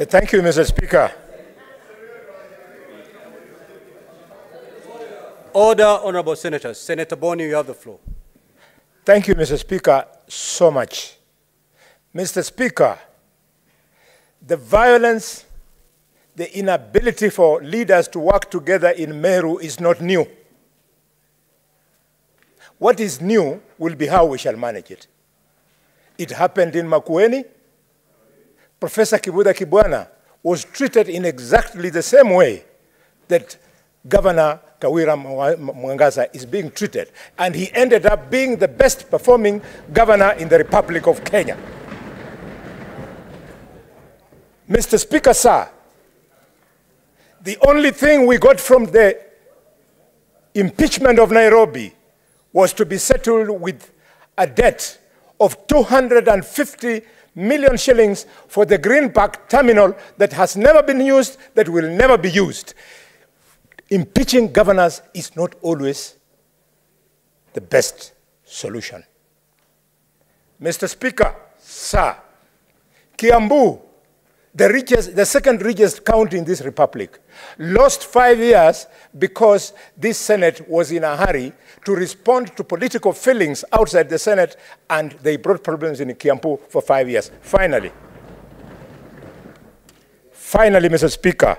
Uh, thank you, Mr. Speaker. Order, honorable senators. Senator Boni, you have the floor. Thank you, Mr. Speaker, so much. Mr. Speaker, the violence, the inability for leaders to work together in Meru is not new. What is new will be how we shall manage it. It happened in Makueni. Professor Kivutha Kibwana was treated in exactly the same way that Governor Kawira Mwangaza is being treated. And he ended up being the best performing governor in the Republic of Kenya. Mr. Speaker, sir, the only thing we got from the impeachment of Nairobi was to be settled with a debt of 250 million shillings for the Green Park terminal that has never been used, that will never be used. Impeaching governors is not always the best solution. Mr. Speaker, sir, Kiambu, the, richest, the second richest county in this republic, lost five years because this Senate was in a hurry to respond to political feelings outside the Senate, and they brought problems in Kiambu for five years. Finally, finally, Mr. Speaker,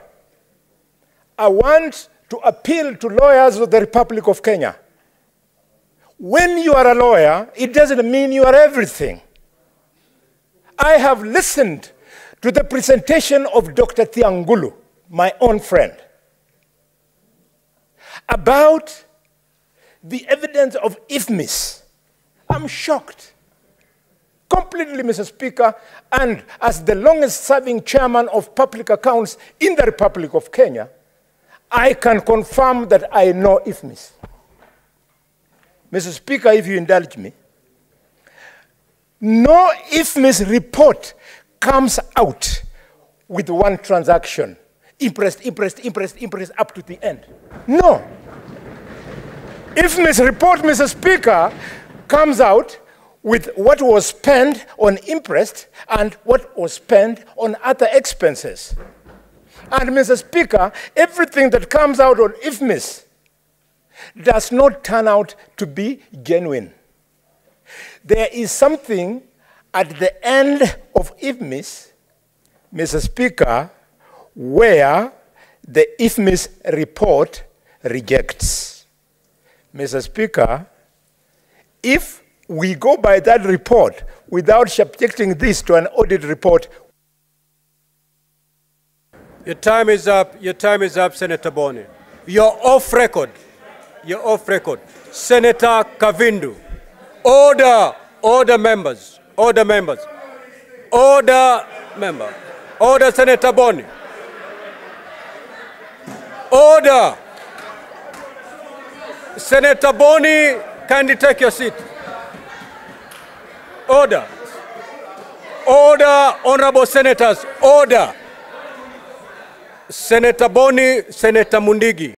I want to appeal to lawyers of the Republic of Kenya. When you are a lawyer, it doesn't mean you are everything. I have listened to the presentation of Dr. Tiangulu, my own friend, about the evidence of IFMIS. I'm shocked. Completely, Mr. Speaker, and as the longest serving chairman of public accounts in the Republic of Kenya, I can confirm that I know IFMIS. Mr. Speaker, if you indulge me, no IFMIS report comes out with one transaction. Imprest, imprest, imprest, imprest up to the end. No. IFMIS report, Mr. Speaker, comes out with what was spent on imprest and what was spent on other expenses. And Mr. Speaker, everything that comes out on IFMIS does not turn out to be genuine. There is something at the end of IFMIS, Mr. Speaker, where the IFMIS report rejects. Mr. Speaker, if we go by that report without subjecting this to an audit report, Your time is up. Your time is up, Senator Boni. You're off record. You're off record. Senator Kavindu. Order. Order members. Order members. Order member. Order Senator Boni. Order. Senator Boni, kindly take your seat. Order. Order, honorable senators. Order. Senator Boni, Senator Mundigi.